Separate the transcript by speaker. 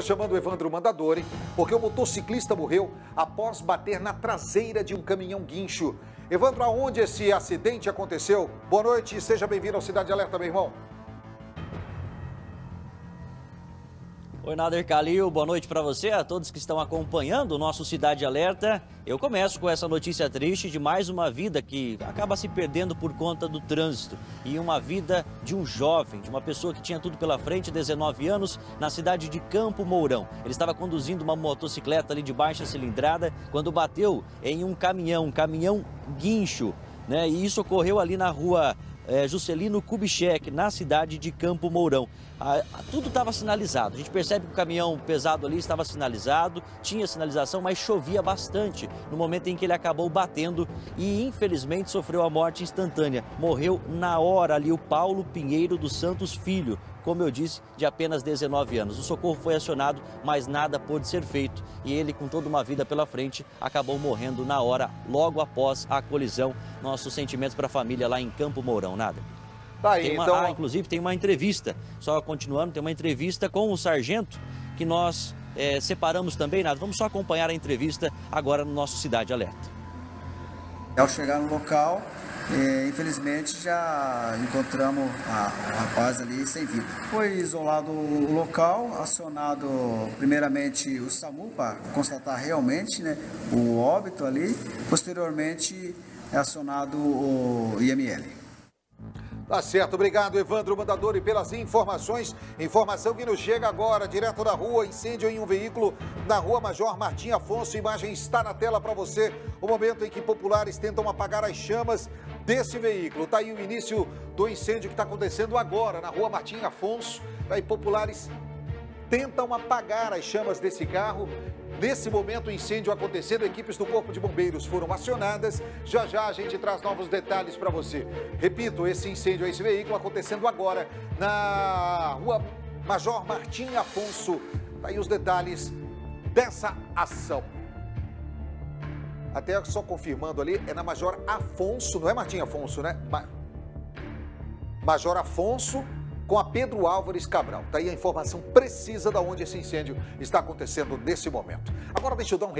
Speaker 1: chamando Evandro Mandadori, porque o motociclista morreu após bater na traseira de um caminhão guincho. Evandro, aonde esse acidente aconteceu? Boa noite e seja bem-vindo ao Cidade Alerta, meu irmão.
Speaker 2: Oi, Nader Calil, boa noite para você, a todos que estão acompanhando o nosso Cidade Alerta. Eu começo com essa notícia triste de mais uma vida que acaba se perdendo por conta do trânsito. E uma vida de um jovem, de uma pessoa que tinha tudo pela frente, 19 anos, na cidade de Campo Mourão. Ele estava conduzindo uma motocicleta ali de baixa cilindrada quando bateu em um caminhão, um caminhão guincho. Né? E isso ocorreu ali na rua é, Juscelino Kubitschek, na cidade de Campo Mourão. Ah, tudo estava sinalizado. A gente percebe que o caminhão pesado ali estava sinalizado, tinha sinalização, mas chovia bastante no momento em que ele acabou batendo e infelizmente sofreu a morte instantânea. Morreu na hora ali o Paulo Pinheiro dos Santos Filho, como eu disse, de apenas 19 anos. O socorro foi acionado, mas nada pôde ser feito e ele, com toda uma vida pela frente, acabou morrendo na hora, logo após a colisão. Nossos sentimentos para a família lá em Campo Mourão, nada.
Speaker 1: Tá aí,
Speaker 2: uma-
Speaker 1: então.
Speaker 2: ah, inclusive tem uma entrevista, só continuando, tem uma entrevista com o sargento que nós eh, separamos também, nada. Vamos só acompanhar a entrevista agora no nosso Cidade Alerta.
Speaker 3: Ao chegar no local, eh, infelizmente já encontramos a, o rapaz ali sem vida. Foi isolado o local, acionado primeiramente o SAMU para constatar realmente né, o óbito ali, posteriormente é acionado o IML.
Speaker 1: Tá certo, obrigado Evandro Mandadori pelas informações. Informação que nos chega agora, direto da rua, incêndio em um veículo na rua Major Martim Afonso. Imagem está na tela para você. O momento em que populares tentam apagar as chamas desse veículo. Tá aí o início do incêndio que está acontecendo agora na rua Martim Afonso. Tá aí populares tentam apagar as chamas desse carro. Nesse momento, o incêndio acontecendo, equipes do Corpo de Bombeiros foram acionadas. Já já a gente traz novos detalhes para você. Repito, esse incêndio, esse veículo acontecendo agora na rua Major Martim Afonso. Tá aí os detalhes dessa ação. Até só confirmando ali, é na Major Afonso, não é Martim Afonso, né? Ma- Major Afonso com a Pedro Álvares Cabral. Tá aí a informação precisa de onde esse incêndio está acontecendo nesse momento. Agora deixa eu dar um